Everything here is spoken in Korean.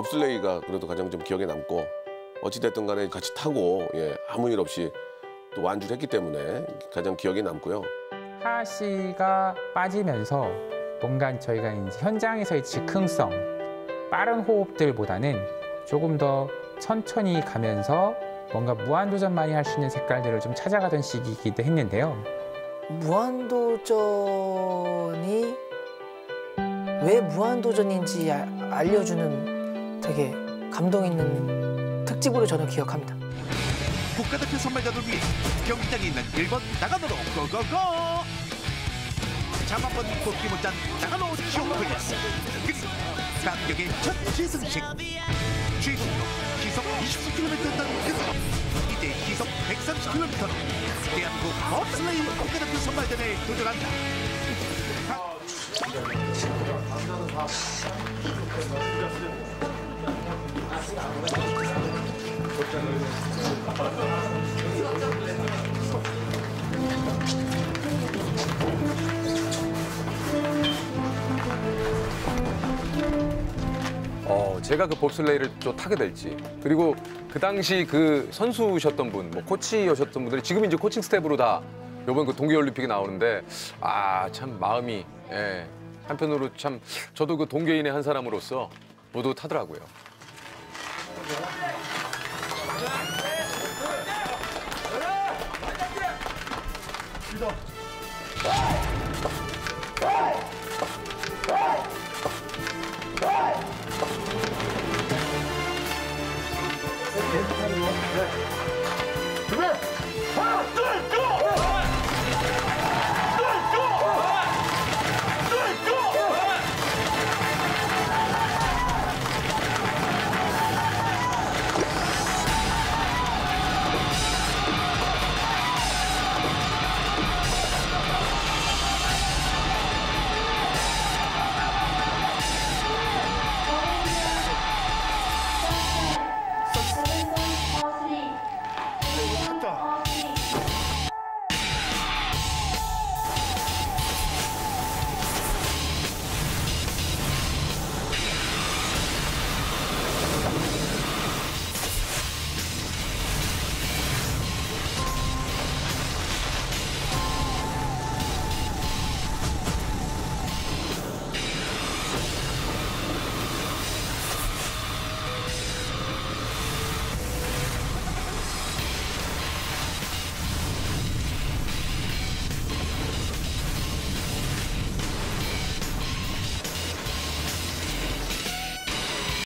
봅슬레이가 그래도 가장 좀 기억에 남고 어찌됐든 간에 같이 타고 예, 아무 일 없이 또 완주를 했기 때문에 가장 기억에 남고요. 하하 씨가 빠지면서 뭔가 저희가 이제 현장에서의 즉흥성, 빠른 호흡들보다는 조금 더 천천히 가면서 뭔가 무한도전만이 할 수 있는 색깔들을 좀 찾아가던 시기이기도 했는데요. 무한도전이 왜 무한도전인지 아- 알려주는 되게 감동 있는 특집으로 저는 기억합니다. 국가대표 선발자들 위해 경기장에 있는 1번 나가노로 고고고! 자만번 뽑기 못한 나가노 쇼플레스 그리고 감격의 첫 시승식. 주인공도 시속 29km 던그 이제 시속 130km로 대한민국 법슬레이 국가대표 선발전에 도전한다. 어, 제가 그 봅슬레이를 또 타게 될지 그리고 그 당시 그 선수셨던 분, 뭐 코치여셨던 분들이 지금 이제 코칭스태프로 다 이번 그 동계올림픽에 나오는데 아 참 마음이 예, 한편으로 참 저도 그 동계인의 한 사람으로서 뿌듯하더라고요. よし。